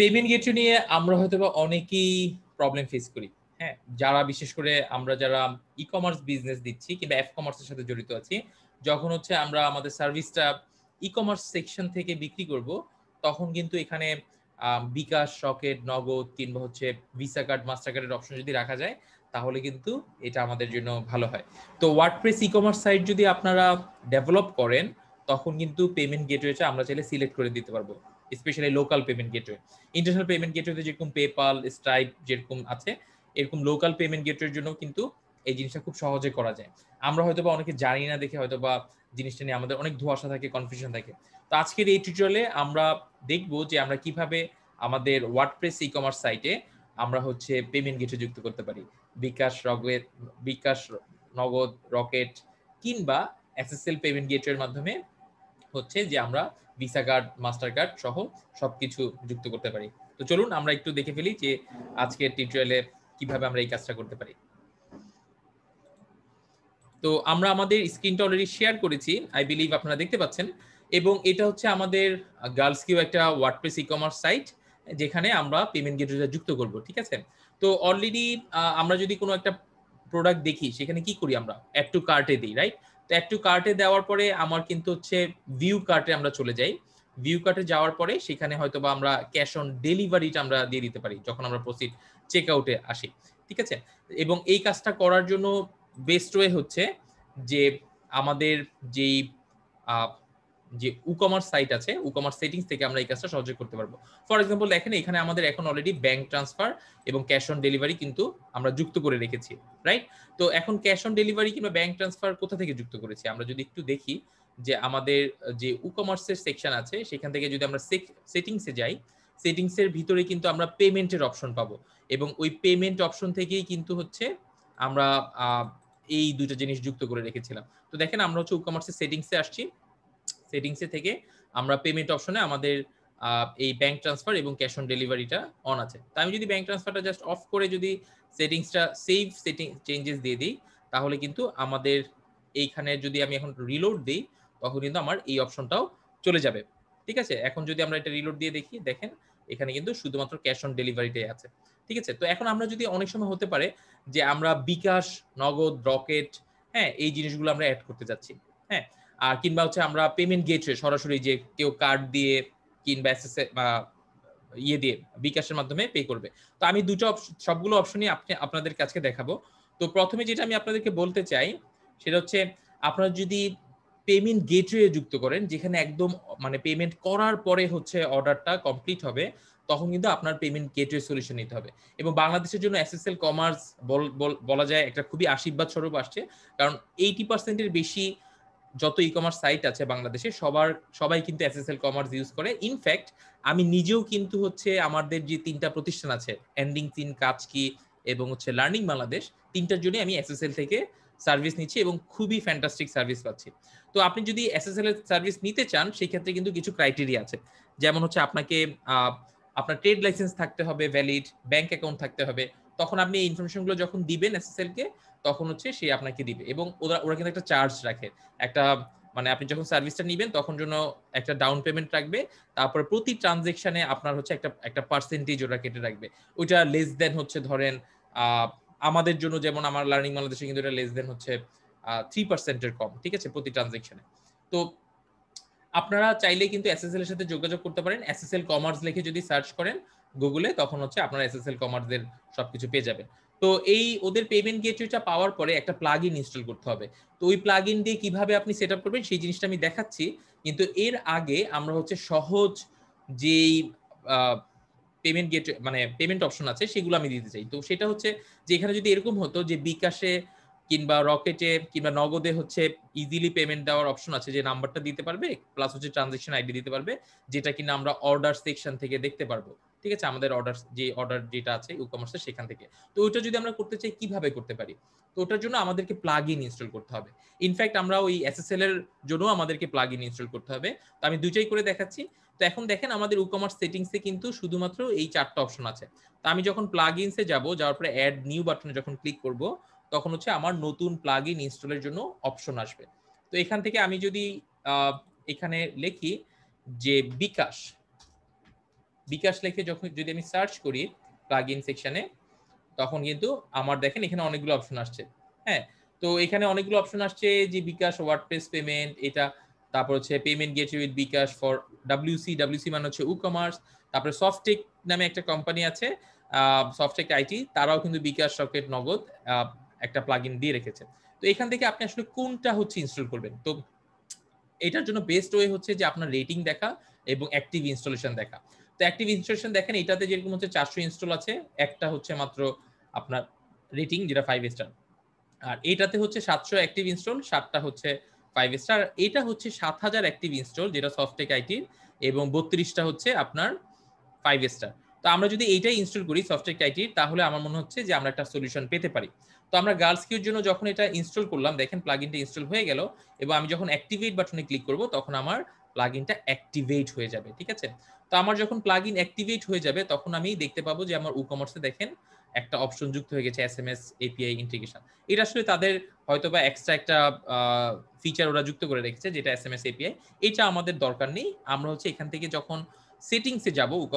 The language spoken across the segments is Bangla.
পেমেন্ট গেটওয়ে নিয়ে আমরা হয়তো বা অনেকেই প্রবলেম ফেস করি। হ্যাঁ যারা বিশেষ করে আমরা যারা ই কমার্স বিজনেস দিচ্ছি কিংবা এফ কমার্সের সাথে জড়িত আছি, যখন হচ্ছে আমরা আমাদের সার্ভিসটা ই কমার্স সেকশন থেকে বিক্রি করব, তখন কিন্তু এখানে বিকাশ সকেট নগদ কিংবা হচ্ছে ভিসা কার্ড মাস্টার কার্ডের অপশন যদি রাখা যায়, তাহলে কিন্তু এটা আমাদের জন্য ভালো হয়। তো ওয়ার্ডপ্রেস ই কমার্স সাইট যদি আপনারা ডেভেলপ করেন, তখন কিন্তু পেমেন্ট গেটওয়েটা আমরা চাইলে সিলেক্ট করে দিতে পারব। Specially local payment gateway international payment গেটওয়েতে যেরকম পেপাল স্ট্রাইপ যেরকম আছে, এরকম লোকাল পেমেন্ট গেটওয়ের জন্য কিন্তু এই জিনিসটা খুব সহজে করা যায়। আমরা হয়তো বা অনেকে জানি না দেখে হয়তো বা জিনিসটা নিয়ে আমাদের অনেক ধোয়াশা থাকে কনফিউশন থাকে। তো আজকের এই টিউটোরিয়ালে আমরা দেখব যে আমরা কীভাবে আমাদের ওয়ার্ডপ্রেস ই কমার্স সাইটে আমরা হচ্ছে পেমেন্ট গেটওয়ে যুক্ত করতে পারি। বিকাশ রকেট, বিকাশ নগদ, রকেট কিংবা এসএসএল পেমেন্ট গেটওয়ের মাধ্যমে হচ্ছে যে আমরা ভিসা কার্ড মাস্টার কার্ড সহ সবকিছু যুক্ত করতে পারি। তো চলুন আমরা একটু দেখে ফেলি যে আজকের টিউটোরিয়ালে কীভাবে আমরা এই কাজটা করতে পারি। তো আমরা আমাদের স্ক্রিনটা অলরেডি শেয়ার করেছি আই বিলিভ আপনারা দেখতে পাচ্ছেন। এবং এটা হচ্ছে আমাদের গার্লস কিউ একটা ওয়ার্ডপ্রেস ই কমার্স সাইট যেখানে আমরা পেমেন্ট গেটওয়েটা যুক্ত করব, ঠিক আছে? তো অলরেডি আমরা যদি কোনো একটা প্রোডাক্ট দেখি, সেখানে কি করি আমরা? অ্যাড টু কার্টে দিই রাইট তো অ্যাড টু কার্টে দেওয়ার পরে আমার কিন্তু হচ্ছে ভিউ কার্টে আমরা চলে যাই। ভিউ কার্টে যাওয়ার পরে সেখানে হয়তো বা আমরা ক্যাশ অন ডেলিভারিটা আমরা দিয়ে দিতে পারি, যখন আমরা প্রসিড চেক আউটে আসি, ঠিক আছে? এবং এই কাজটা করার জন্য বেস্ট ওয়ে হচ্ছে যে আমাদের যেই যে উকমার্স সাইট আছে উকমার্স সেটিংস থেকে আমরা এই কাজটা সহজে করতে পারব। ফর এক্সাম্পল দেখেন এখানে আমাদের এখন অলরেডি ব্যাংক ট্রান্সফার এবং ক্যাশ অন ডেলিভারি কিন্তু আমরা যুক্ত করে রেখেছি রাইট তো এখন ক্যাশ অন ডেলিভারি কিংবা ব্যাংক ট্রান্সফার কোথা থেকে যুক্ত করেছি? আমরা যদি একটু দেখি যে আমাদের যে উকমার্সের সেকশন আছে, সেখান থেকে যদি আমরা সেটিংসে যাই সেটিংসের ভিতরে কিন্তু আমরা পেমেন্টের অপশন পাবো এবং ওই পেমেন্ট অপশন থেকেই কিন্তু হচ্ছে আমরা এই দুটো জিনিস যুক্ত করে রেখেছিলাম। তো দেখেন আমরা হচ্ছে উকমার্সের সেটিংসে আসছি। সেটিংসে থেকে আমরা পেমেন্ট অপশনে আমাদের এই ব্যাংক ট্রান্সফার এবং ক্যাশ অন ডেলিভারিটা অন আছে। তো আমি যদি ব্যাংক ট্রান্সফারটা জাস্ট অফ করে যদি সেটিংসটা সেভ সেটিং চেঞ্জেস দিয়ে দিই, তাহলে কিন্তু আমাদের এইখানে যদি আমি এখন রিলোড দিই, তখন কিন্তু আমার এই অপশনটাও চলে যাবে। ঠিক আছে? এখন যদি আমরা এটা রিলোড দিয়ে দেখি, দেখেন এখানে কিন্তু শুধুমাত্র ক্যাশ অন ডেলিভারিটাই আছে। ঠিক আছে? তো এখন আমরা যদি অনেক সময় হতে পারে যে আমরা বিকাশ, নগদ, রকেট হ্যাঁ এই জিনিসগুলো আমরা অ্যাড করতে যাচ্ছি। হ্যাঁ? আর কিংবা হচ্ছে আমরা পেমেন্ট গেটওয়ে সরাসরি যে কেউ কার্ড দিয়ে কিংবা বা ইয়ে দিয়ে বিকাশের মাধ্যমে পে করবে। তো আমি দুটো সবগুলো অপশনই আপনি আপনাদের কাছে দেখাবো। তো প্রথমে যেটা আমি আপনাদেরকে বলতে চাই, সেটা হচ্ছে আপনারা যদি পেমেন্ট গেটওয়ে যুক্ত করেন, যেখানে একদম মানে পেমেন্ট করার পরে হচ্ছে অর্ডারটা কমপ্লিট হবে, তখন কিন্তু আপনার পেমেন্ট গেটওয়ে সলিউশন নিতে হবে। এবং বাংলাদেশের জন্য এসএসএল কমার্স বলা যায় একটা খুবই আশীর্বাদ স্বরূপ আসছে। কারণ এইটি পার্সেন্টের বেশি যত ই কমার্স সাইট আছে বাংলাদেশে, সবার, সবাই কিন্তু এসএসএল কমার্স ইউজ করে। ইনফ্যাক্ট আমি নিজেও কিন্তু হচ্ছে আমাদের যে তিনটা প্রতিষ্ঠান আছে এন্ডিং তিন কাজ কি এবং হচ্ছে লার্নিং বাংলাদেশ তিনটার জন্য আমি এসএসএল থেকে সার্ভিস নিচ্ছি এবং খুবই ফ্যান্টাস্টিক সার্ভিস পাচ্ছি। তো আপনি যদি এসএসএল এর সার্ভিস নিতে চান, সেই ক্ষেত্রে কিন্তু কিছু ক্রাইটেরিয়া আছে। যেমন হচ্ছে আপনাকে আপনার ট্রেড লাইসেন্স থাকতে হবে ভ্যালিড ব্যাংক অ্যাকাউন্ট থাকতে হবে তখন আপনি এই ইনফরমেশনগুলো যখন দিবেন এসএসএল কে, তখন হচ্ছে সে আপনাকে দিবে। এবং ওরা ওরা কিন্তু একটা চার্জ রাখে। একটা মানে আপনি যখন সার্ভিসটা নেবেন, তখন জন্য একটা ডাউন পেমেন্ট রাখবে। তারপর প্রতি ট্রানজেকশনে আপনার হচ্ছে একটা একটা পার্সেন্টেজ ওরা কেটে রাখবে। ওইটা লেস দেন হচ্ছে ধরেন আমাদের জন্য যেমন আমার লার্নিং বাংলাদেশে কিন্তু এটা লেস দেন হচ্ছে থ্রি পার্সেন্টের কম, ঠিক আছে, প্রতি ট্রানজেকশনে তো আপনারা চাইলে কিন্তু এসএসএল এর সাথে যোগাযোগ করতে পারেন। এসএসএল কমার্স লিখে যদি সার্চ করেন গুগলে তখন হচ্ছে আপনারা এসএসএল কমার্সের সবকিছু পেয়ে যাবেন। তো এই ওদের পেমেন্ট গেটওয়েটা পাওয়ার পরে একটা প্লাগ ইন ইনস্টল করতে হবে। তো ওই প্লাগ ইন দিয়ে কীভাবে আপনি সেট আপ করবেন, সেই জিনিসটা আমি দেখাচ্ছি। কিন্তু এর আগে আমরা হচ্ছে সহজ যেই পেমেন্ট গেট মানে পেমেন্ট অপশন আছে, সেগুলো আমি দিতে চাই। তো সেটা হচ্ছে যে এখানে যদি এরকম হতো যে বিকাশে কিংবা রকেটে কিংবা নগদে হচ্ছে ইজিলি পেমেন্ট দেওয়ার অপশন আছে, যে নাম্বারটা দিতে পারবে প্লাস হচ্ছে ট্রানজেকশন আইডি দিতে পারবে, যেটা কিনা আমরা অর্ডার সেকশন থেকে দেখতে পারব। ঠিক আছে? আমাদের অর্ডার যে অর্ডার যেটা আছে ই সেখান থেকে। তো ওইটা যদি আমরা করতে চাই, কীভাবে করতে পারি? তো ওটার জন্য আমাদেরকে প্লাগ ইন ইনস্টল করতে হবে। ইনফ্যাক্ট আমরা ওই এসএসএল এর জন্য আমাদেরকে প্লাগ ইন ইনস্টল করতে হবে। তো আমি দুইটাই করে দেখাচ্ছি। তো এখন দেখেন, আমাদের কমার্স সেটিংসে কিন্তু শুধুমাত্র এই চারটা অপশন আছে। তো আমি যখন প্লাগ ইনসে যাব, যাওয়ার পরে অ্যাড নিউ বাটনে যখন ক্লিক করব, তখন হচ্ছে আমার নতুন প্লাগ ইন ইনস্টলের জন্য অপশন আসবে। তো এখান থেকে আমি যদি এখানে লিখি যে বিকাশ। বিকাশ লেখে যখন যদি আমি সার্চ করি প্লাগ ইন সেকশনে তখন কিন্তু আমার দেখেন এখানে অনেকগুলো অপশন আসছে। হ্যাঁ তো এখানে অনেকগুলো অপশন আসছে যে বিকাশ ওয়ার্ডপ্রেস পেমেন্ট এটা তারপর হচ্ছে payment gate with bKash for WC WC মানে হচ্ছে উ কমার্স তারপরে সফটেক নামে একটা কোম্পানি আছে সফটেক আইটি তারাও কিন্তু বিকাশ রকেট নগদ একটা প্লাগ দিয়ে রেখেছে। তো এখান থেকে আপনি আসলে কোনটা হচ্ছে ইনস্টল করবেন? তো এটার জন্য বেস্ট ওয়ে হচ্ছে যে আপনার রেটিং দেখা এবং অ্যাক্টিভ ইনস্টলেশন দেখা। তো অ্যাক্টিভ ইনস্টলেশন দেখেন, এটাতে যেরকম হচ্ছে চারশো ইনস্টল আছে, একটা হচ্ছে মাত্র আপনার রেটিং যেটা ফাইভ স্টার আর এটাতে হচ্ছে সাতশো অ্যাক্টিভ ইনস্টল সাতটা হচ্ছে ফাইভ স্টার এটা হচ্ছে সাত হাজার অ্যাক্টিভ ইনস্টল যেটা সফটেক আইটির এবং বত্রিশটা হচ্ছে আপনার ফাইভ স্টার তো আমরা যদি এইটাই ইনস্টল করি সফটেক আইটির তাহলে আমার মনে হচ্ছে যে আমরা একটা সলিউশন পেতে পারি। তো আমরা গার্লস কিউর জন্য যখন এটা ইনস্টল করলাম, দেখেন প্লাগ ইনটা ইনস্টল হয়ে গেল, এবং আমি যখন অ্যাক্টিভেট বাটনে ক্লিক করব, তখন আমার প্লাগ ইনটা অ্যাক্টিভেট হয়ে যাবে, ঠিক আছে? তো আমার যখন প্লাগ ইন অ্যাক্টিভেট হয়ে যাবে, তখন আমি দেখতে পাবো যে আমার ই কমার্সে দেখেন একটা অপশন যুক্ত হয়ে গেছে S M S API integration এটা আসলে তাদের হয়তো বা এক্সট্রা একটা ফিচার ওরা যুক্ত করে রেখেছে, যেটা এস এম এস এপিআই এটা আমাদের দরকার নেই। আমরা হচ্ছে এখান থেকে যখন সেটিংসে যাব ই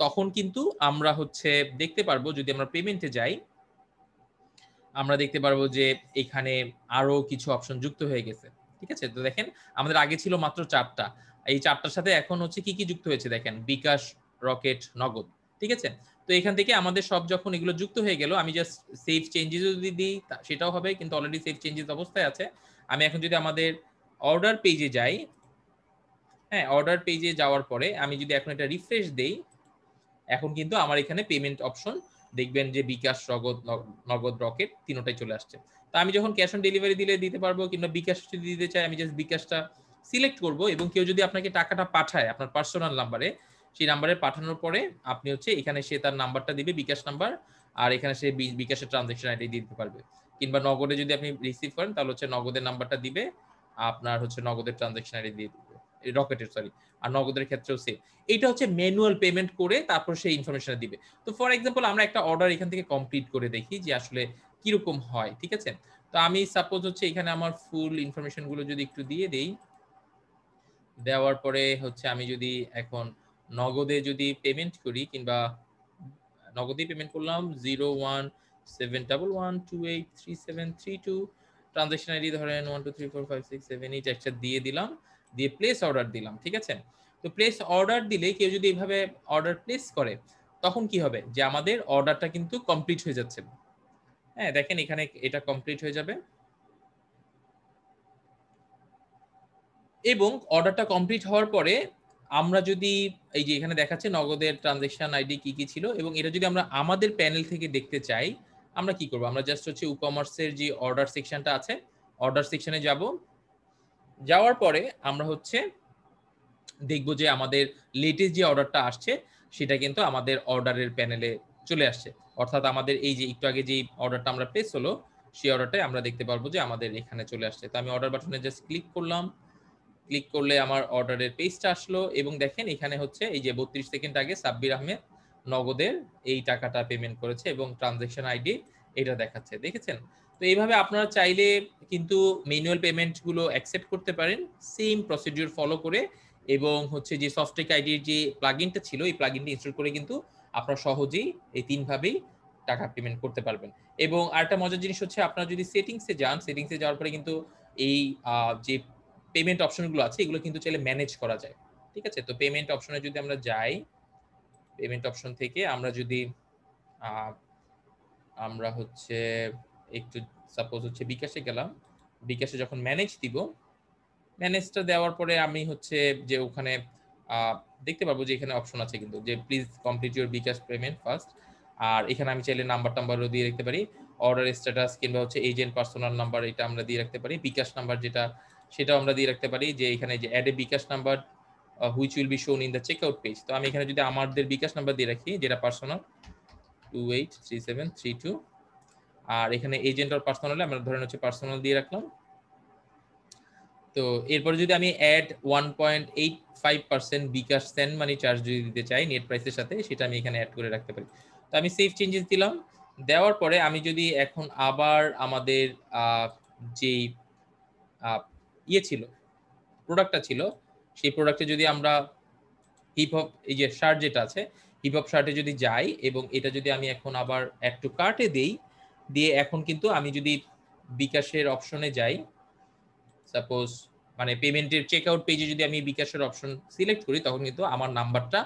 তখন কিন্তু আমরা হচ্ছে দেখতে পারব, যদি আমরা পেমেন্টে যাই, আমরা দেখতে পারব যে এখানে আরও কিছু অপশন যুক্ত হয়ে গেছে। ঠিক আছে? তো দেখেন, আমাদের আগে ছিল মাত্র চারটা। এই চারটার সাথে এখন হচ্ছে কি কি যুক্ত হয়েছে? দেখেন, বিকাশ, রকেট, নগদ। ঠিক আছে? তো এখান থেকে আমাদের সব যখন এগুলো যুক্ত হয়ে গেল, আমি জাস্ট সেভ চেঞ্জেস যদি দিই সেটাও হবে, কিন্তু অলরেডি সেভ চেঞ্জেস অবস্থায় আছে। আমি এখন যদি আমাদের অর্ডার পেজে যাই হ্যাঁ অর্ডার পেজে যাওয়ার পরে আমি যদি এখন এটা রিফ্রেশ দেই, এখন কিন্তু আমার এখানে পেমেন্ট অপশন দেখবেন যে বিকাশ নগদ নগদ রকেট তিনোটাই চলে আসছে। তো আমি যখন ক্যাশ অন ডেলিভারি দিলে দিতে পারব কিংবা বিকাশ যদি দিতে চাই, আমি জাস্ট বিকাশটা সিলেক্ট করব এবং কেউ যদি আপনাকে টাকাটা পাঠায় আপনার পার্সোনাল নাম্বারে সেই নাম্বারে পাঠানোর পরে আপনি হচ্ছে এখানে সে তার নাম্বারটা দিবে, বিকাশ নাম্বার আর এখানে সে বিকাশের ট্রানজেকশন আইডি দিতে পারবে। কিংবা নগদে যদি আপনি রিসিভ করেন, তাহলে হচ্ছে নগদের নাম্বারটা দিবে, আপনার হচ্ছে নগদের ট্রানজেকশন আইডি দিয়ে দিবে। রকেটের সরি আর নগদের ক্ষেত্রেও সেম এটা হচ্ছে ম্যানুয়াল পেমেন্ট করে তারপর সেই ইনফরমেশন দিবে। তো ফর এক্সাম্পল আমরা একটা অর্ডার এখান থেকে কমপ্লিট করে দেখি যে আসলে কীরকম হয়, ঠিক আছে? তো আমি সাপোজ হচ্ছে এখানে আমার ফুল ইনফরমেশনগুলো যদি একটু দিয়ে দেই, দেওয়ার পরে হচ্ছে আমি যদি এখন নগদে যদি পেমেন্ট করি কিংবা নগদে পেমেন্ট করলাম zero one seven double one two eight three seven three two transaction ID ধরেন one two three four five six seven eight একটা দিয়ে দিলাম। দিয়ে প্লেস অর্ডার দিলাম, ঠিক আছে? তো প্লেস অর্ডার দিলে কেউ যদি এইভাবে অর্ডার প্লেস করে, তখন কি হবে? যে আমাদের অর্ডারটা কিন্তু কমপ্লিট হয়ে যাচ্ছে। হ্যাঁ দেখেন এখানে এটা কমপ্লিট হয়ে যাবে। এবং অর্ডারটা কমপ্লিট হওয়ার পরে আমরা যদি, এই যে এখানে দেখাচ্ছে নগদের ট্রানজেকশন আইডি কি কি ছিল, এবং এটা যদি আমরা আমাদের প্যানেল থেকে দেখতে চাই, আমরা কি করব? আমরা জাস্ট হচ্ছে ই কমার্সের যে অর্ডার সেকশনটা আছে অর্ডার সেকশনে যাব। যাওয়ার পরে আমরা হচ্ছে দেখব যে আমাদের লেটেস্ট যে অর্ডারটা আসছে, সেটা কিন্তু আমাদের অর্ডারের প্যানেলে চলে আসছে। অর্থাৎ আমাদের এই যে একটু আগে যে অর্ডারটা আমরা প্লেস হলো, সেই অর্ডারটাই আমরা দেখতে পারব যে আমাদের এখানে চলে আসছে। তো আমি অর্ডার বাটনে জাস্ট ক্লিক করলাম। ক্লিক করলে আমার অর্ডারের পেজটা আসলো এবং দেখেন এখানে হচ্ছে এই যে বত্রিশ সেকেন্ড আগে সাব্বির আহমেদ নগদের এই টাকাটা পেমেন্ট করেছে এবং ট্রানজেকশন আইডি এটা দেখাচ্ছে। দেখেছেন? তো এইভাবে আপনারা চাইলে কিন্তু ম্যানুয়াল পেমেন্টগুলো অ্যাকসেপ্ট করতে পারেন। সেম প্রসিডিউর ফলো করে এবং হচ্ছে যে সফটটেক আইডির যে প্লাগইনটা ছিল, এই প্লাগইনটা ইনস্টল করে কিন্তু আপনারা সহজেই এই তিনভাবেই টাকা পেমেন্ট করতে পারবেন। এবং আরেকটা মজার জিনিস হচ্ছে আপনারা যদি সেটিংসে যান সেটিংসে যাওয়ার পরে কিন্তু এই যে পেমেন্ট অপশনগুলো আছে, এগুলো কিন্তু চাইলে ম্যানেজ করা যায়। ঠিক আছে? তো পেমেন্ট অপশনে যদি আমরা যাই পেমেন্ট অপশন থেকে আমরা যদি আমরা হচ্ছে একটু সাপোজ হচ্ছে বিকাশে গেলাম, বিকাশে যখন ম্যানেজ দিব ম্যানেজটা দেওয়ার পরে আমি হচ্ছে যে ওখানে দেখতে পারব যে এখানে অপশন আছে কিন্তু, যে please complete your bKash payment first আর এখানে আমি চাইলে নাম্বার টাম্বারও দিয়ে রাখতে পারি অর্ডার স্ট্যাটাস কিংবা হচ্ছে এজেন্ট পার্সোনাল নাম্বার এটা আমরা দিয়ে রাখতে পারি, বিকাশ নাম্বার যেটা, সেটাও আমরা দিয়ে রাখতে পারি, যে এখানে যে add a bKash number which will be shown in the checkout page তো আমি এখানে যদি আমাদের বিকাশ নাম্বার দিয়ে রাখি, যেটা personal two eight three seven three two আর এখানে এজেন্ট আর পার্সোনাল আমরা ধরেন হচ্ছে পার্সোনাল দিয়ে রাখলাম। তো এরপরে যদি আমি add one point eight five percent bKash send money charge যদি দিতে চাই নেট প্রাইসের সাথে, সেটা আমি এখানে অ্যাড করে রাখতে পারি। তো আমি সেভ চেঞ্জেস দিলাম। দেওয়ার পরে আমি যদি এখন আবার আমাদের যেই ইয়ে ছিল প্রোডাক্টটা ছিল, সেই প্রোডাক্টে যদি আমরা হিপ হপ এই যে শার্ট যেটা আছে হিপ হপ শার্টে যদি যাই এবং এটা যদি আমি এখন আবার অ্যাড টু কার্টে দেই দিয়ে এখন কিন্তু আমি যদি বিকাশের অপশনে যাই সাপোজ মানে পেমেন্টের চেক আউট পেজে যদি আমি বিকাশের অপশন সিলেক্ট করি, তখন কিন্তু আমার নাম্বারটা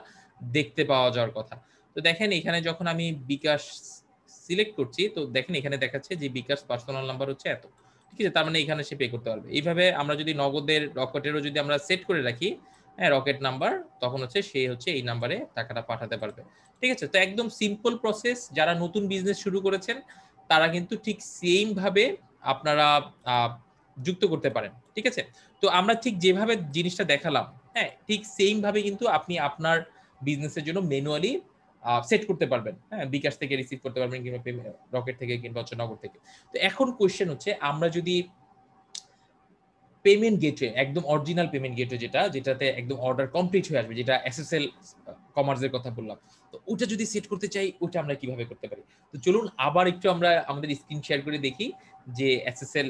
দেখতে পাওয়া যাওয়ার কথা। তো দেখেন এখানে যখন আমি বিকাশ সিলেক্ট করছি, তো দেখেন এখানে দেখাচ্ছে যে বিকাশ পার্সোনাল নাম্বার হচ্ছে এত। ঠিক আছে? তার মানে এখানে সে পে করতে পারবে। এইভাবে আমরা যদি নগদের, রকেটেরও যদি আমরা সেট করে রাখি হ্যাঁ রকেট নাম্বার তখন হচ্ছে সে হচ্ছে এই নাম্বারে টাকাটা পাঠাতে পারবে। ঠিক আছে? তো একদম সিম্পল প্রসেস যারা নতুন বিজনেস শুরু করেছেন তারা কিন্তু ঠিক সেম ভাবে আপনারা যুক্ত করতে পারেন, ঠিক আছে? তো আমরা ঠিক যেভাবে জিনিসটা দেখালাম হ্যাঁ ঠিক সেম ভাবে কিন্তু আপনি আপনার বিজনেসের জন্য ম্যানুয়ালি সেট করতে পারবেন হ্যাঁ বিকাশ থেকে রিসিভ করতে পারবেন কিংবা রকেট থেকে কিংবা হচ্ছে নগর থেকে। তো এখন কোয়েশ্চেন হচ্ছে, আমরা যদি পেমেন্ট গেটওয়ে একদম অরিজিনাল পেমেন্ট গেটওয়ে যেটা, যেটাতে একদম অর্ডার কমপ্লিট হয়ে আসবে, যেটা এসএসএল কমার্সের কথা বললাম। তো ওটা যদি সেট করতে চাই, ওটা আমরা কীভাবে করতে পারি? তো চলুন, আবার একটু আমরা আমাদের স্ক্রিন শেয়ার করে দেখি যে এসএসএল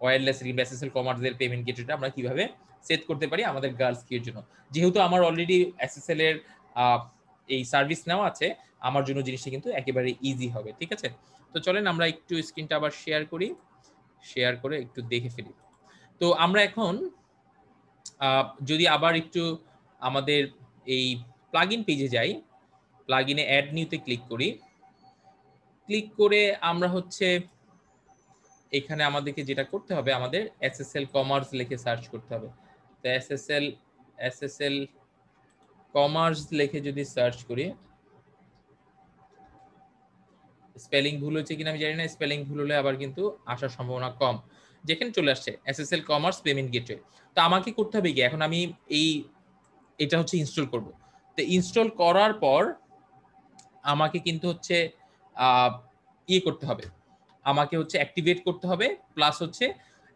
ওয়্যারলেস কিংবা এসএসএল কমার্সের পেমেন্ট গেটওয়েটা আমরা কীভাবে সেট করতে পারি আমাদের গার্লস কির জন্য। যেহেতু আমার অলরেডি এসএসএল এর এই সার্ভিস নেওয়া আছে, আমার জন্য জিনিসটা কিন্তু একেবারে ইজি হবে, ঠিক আছে? তো চলেন, আমরা একটু স্ক্রিনটা আবার শেয়ার করি। শেয়ার করে একটু দেখে ফেলি। তো আমরা এখন যদি আবার একটু আমাদের এই প্লাগ ইন পেজে যাই প্লাগ ইনে অ্যাড নিউতে ক্লিক করি। ক্লিক করে আমরা হচ্ছে এখানে আমাদেরকে যেটা করতে হবে, আমাদের এসএসএল কমার্স লিখে সার্চ করতে হবে। তো এসএসএল এসএসএল কমার্স লিখে যদি সার্চ করি স্পেলিং ভুল হচ্ছে কিনা আমি জানি না স্পেলিং ভুল হলে আবার কিন্তু আসার সম্ভাবনা কম। যেখানে চলে আসছে এসএসএল কমার্স পেমেন্ট গেটওয়ে তো আমাকে করতে হবে কি, এখন আমি এই, এটা হচ্ছে ইনস্টল করব। তো ইনস্টল করার পর আমাকে কিন্তু হচ্ছে ইয়ে করতে হবে। আমাকে হচ্ছে অ্যাক্টিভেট করতে হবে প্লাস হচ্ছে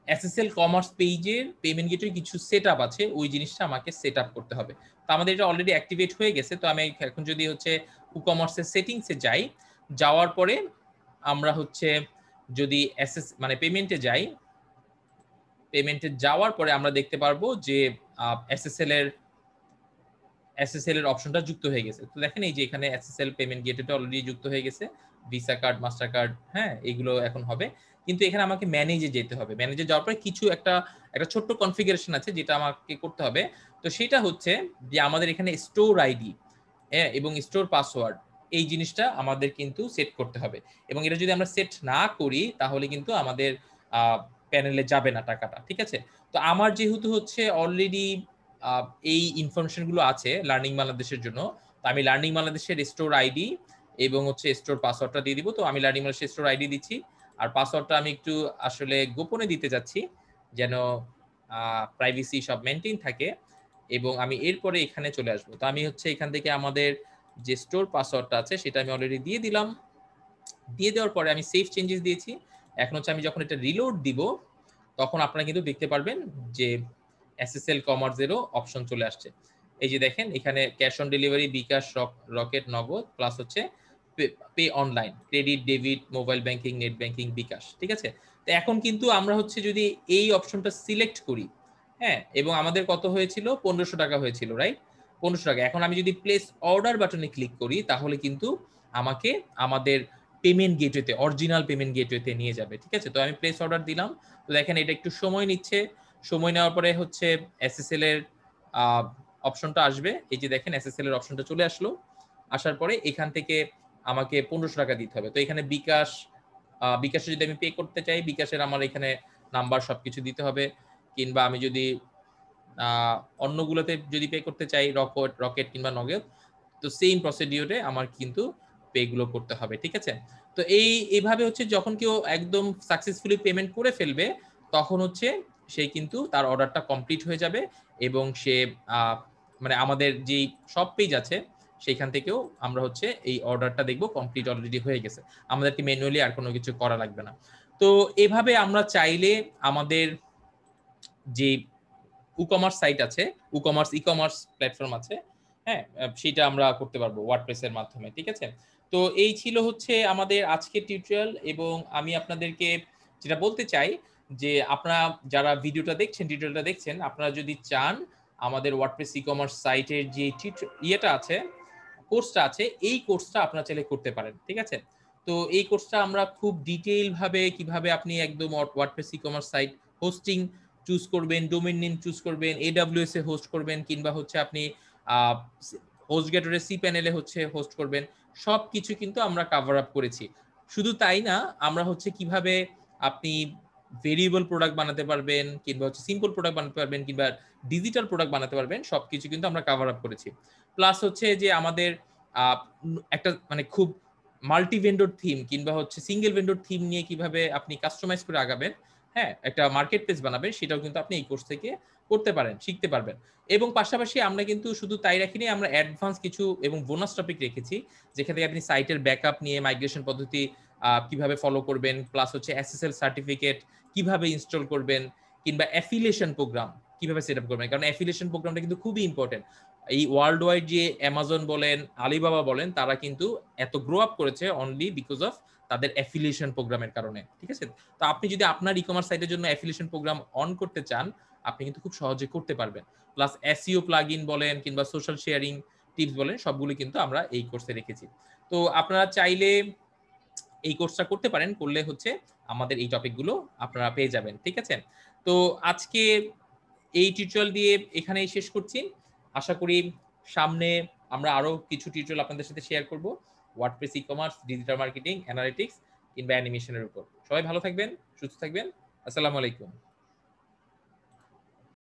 এসএসএল কমার্স পেজের পেমেন্ট গেটের কিছু সেট আপ আছে, ওই জিনিসটা আমাকে সেট আপ করতে হবে। তো আমাদের এটা অলরেডি অ্যাক্টিভেট হয়ে গেছে, তো আমি এখন যদি হচ্ছে কমার্সের সেটিংসে যাই, যাওয়ার পরে আমরা হচ্ছে যদি এসএস মানে পেমেন্টে যাই পেমেন্টে যাওয়ার পরে আমরা দেখতে পারব যে এসএসএল এর এসএসএল এর অপশনটা যুক্ত হয়ে গেছে। তো দেখেন এই যে এখানে এসএসএল পেমেন্ট গেটওয়েটা অলরেডি যুক্ত হয়ে গেছে। ভিসা কার্ড মাস্টার কার্ড হ্যাঁ এগুলো এখন হবে। কিন্তু এখানে আমাকে ম্যানেজে যেতে হবে। ম্যানেজে যাওয়ার পরে কিছু একটা একটা ছোট্ট কনফিগারেশন আছে যেটা আমাকে করতে হবে। তো সেটা হচ্ছে যে আমাদের এখানে স্টোর আইডি হ্যাঁ এবং স্টোর পাসওয়ার্ড এই জিনিসটা আমাদের কিন্তু সেট করতে হবে। এবং এটা যদি আমরা সেট না করি, তাহলে কিন্তু আমাদের প্যানেলে যাবে না টাকাটা, ঠিক আছে? তো আমার যেহেতু হচ্ছে অলরেডি এই ইনফরমেশনগুলো আছে লার্নিং বাংলাদেশের জন্য। তো আমি লার্নিং বাংলাদেশের স্টোর আইডি এবং হচ্ছে স্টোর পাসওয়ার্ডটা দিয়ে দিব। তো আমি লার্নিং বাংলাদেশের স্টোর আইডি দিচ্ছি। আর পাসওয়ার্ডটা আমি একটু আসলে গোপনে দিতে যাচ্ছি যেন প্রাইভেসি সব মেনটেন থাকে এবং আমি এরপরে এখানে চলে আসব। তো আমি হচ্ছে এখান থেকে আমাদের যে স্টোর পাসওয়ার্ডটা আছে, সেটা আমি অলরেডি দিয়ে দিলাম। দিয়ে দেওয়ার পরে আমি সেফ চেঞ্জেস দিয়েছি। এখন হচ্ছে আমি যখন এটা রিলোড দিব, তখন আপনারা কিন্তু দেখতে পারবেন যে এসএসএল কমার্সেরও অপশন চলে আসছে। এই যে দেখেন, এখানে cash on delivery bKash Rocket Nagad plus হচ্ছে pay online credit debit mobile banking net banking bKash, ঠিক আছে? তো এখন কিন্তু আমরা হচ্ছে যদি এই অপশনটা সিলেক্ট করি হ্যাঁ এবং আমাদের কত হয়েছিল? পনেরোশো টাকা হয়েছিল রাইট পনেরোশো টাকা। এখন আমি যদি প্লেস অর্ডার বাটনে ক্লিক করি, তাহলে কিন্তু আমাকে আমাদের পেমেন্ট গেটওয়েতে অরিজিনাল পেমেন্ট গেটওয়েতে নিয়ে যাবে, ঠিক আছে? তো আমি প্লেস অর্ডার দিলাম। তো দেখেন এটা একটু সময় নিচ্ছে। সময় নেওয়ার পরে হচ্ছে এসএসএল এর অপশনটা আসবে। এই যে দেখেন এসএসএল এর অপশনটা চলে আসলো। আসার পরে এখান থেকে আমাকে পনেরোশো টাকা দিতে হবে। তো এখানে বিকাশ বিকাশে যদি আমি পে করতে চাই, বিকাশের আমার এখানে নাম্বার সবকিছু দিতে হবে। কিংবা আমি যদি অন্যগুলোতে যদি পে করতে চাই রকেট রকেট কিংবা নগদ তো সেম প্রসিডিওরে আমার কিন্তু পেগুলো করতে হবে, ঠিক আছে? তো এই এইভাবে হচ্ছে যখন কেউ একদম সাকসেসফুলি পেমেন্ট করে ফেলবে, তখন হচ্ছে সে কিন্তু তার অর্ডারটা কমপ্লিট হয়ে যাবে এবং সে মানে আমাদের যেই সব পেজ আছে, সেইখান থেকেও আমরা হচ্ছে এই অর্ডারটা দেখব কমপ্লিট অলরেডি হয়ে গেছে। আমাদেরকে ম্যানুয়ালি আর কোনো কিছু করা লাগবে না। তো এভাবে আমরা চাইলে আমাদের যে ই কমার্স সাইট আছে WooCommerce commerce e commerce platform আছে হ্যাঁ সেটা আমরা করতে পারব ওয়ার্ডপ্রেসের মাধ্যমে, ঠিক আছে? তো এই ছিল হচ্ছে আমাদের আজকের টিউটোরিয়াল এবং আমি আপনাদেরকে যেটা বলতে চাই যে আপনারা যারা ভিডিওটা দেখছেন টিউটোরিয়ালটা দেখছেন, আপনারা যদি চান, আমাদের ওয়ার্ডপ্রেস ই কমার্স সাইটের যে ইয়েটা আছে কোর্সটা আছে, এই কোর্সটা আপনারা চাইলে করতে পারেন, ঠিক আছে? তো এই কোর্সটা আমরা খুব ডিটেইল ভাবে কীভাবে আপনি একদম WordPress e commerce site hosting choose করবেন ডোমেন নেম চুজ করবেন এডাব্লিউএস এ হোস্ট করবেন, কিংবা হচ্ছে আপনি হোস্ট গেটরে সি প্যানেলে হচ্ছে হোস্ট করবেন সব কিছু কিন্তু আমরা কাভার আপ করেছি। শুধু তাই না, আমরা হচ্ছে কীভাবে আপনি ভেরিয়েবল প্রোডাক্ট বানাতে পারবেন কিংবা হচ্ছে সিম্পল প্রোডাক্ট বানাতে পারবেন কিংবা ডিজিটাল প্রোডাক্ট বানাতে পারবেন, সবকিছু কিন্তু আমরা কাভার আপ করেছি। প্লাস হচ্ছে যে আমাদের একটা মানে খুব মাল্টি ভেন্ডর থিম কিংবা হচ্ছে সিঙ্গেল ভেন্ডর থিম নিয়ে কীভাবে আপনি কাস্টমাইজ করে আগাবেন হ্যাঁ একটা মার্কেট প্লেস বানাবেন, সেটাও কিন্তু আপনি এই কোর্স থেকে করতে পারেন, শিখতে পারবেন। এবং পাশাপাশি আমরা কিন্তু শুধু তাই রাখিনি, আমরা অ্যাডভান্স কিছু এবং বোনাস টপিক রেখেছি, যেখান থেকে আপনি সাইটের ব্যাকআপ নিয়ে মাইগ্রেশন পদ্ধতি কীভাবে ফলো করবেন? প্লাস হচ্ছে এসএসএল সার্টিফিকেট কীভাবে ইনস্টল করবেন? কিংবা অ্যাফিলিয়েশন প্রোগ্রাম কীভাবে সেট আপ করবেন? কারণ অ্যাফিলিয়েশন প্রোগ্রামটা কিন্তু খুবই ইম্পর্টেন্ট এই ওয়ার্ল্ড ওয়াইড যে অ্যামাজন বলেন আলিবাবা বলেন, তারা কিন্তু এত গ্রো আপ করেছে অনলি বিকজ অফ তাদের অ্যাফিলিয়েশন প্রোগ্রামের কারণে। ঠিক আছে? তো আপনি যদি আপনার ই কমার্স সাইটের জন্য অ্যাফিলিয়েশন প্রোগ্রাম অন করতে চান, আপনি কিন্তু খুব সহজে করতে পারবেন। প্লাস এসইও প্লাগ ইন বলেন, কিংবা সোশ্যাল শেয়ারিং টিপস বলেন, সবগুলো কিন্তু আমরা এই কোর্সে রেখেছি। তো আপনারা চাইলে এই কোর্সটা করতে পারেন, করলে হচ্ছে আমাদের এই টপিকগুলো আপনারা পেয়ে যাবেন, ঠিক আছে? তো আজকে এই টিউটোরিয়াল দিয়ে এখানেই শেষ করছি। আশা করি সামনে আমরা আরও কিছু টিউটোরিয়াল আপনাদের সাথে শেয়ার করব। WordPress e commerce digital marketing analytics কিংবা অ্যানিমেশনের উপর। সবাই ভালো থাকবেন, সুস্থ থাকবেন। আসসালামু আলাইকুম।